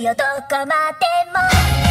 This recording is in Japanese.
よどこまでも。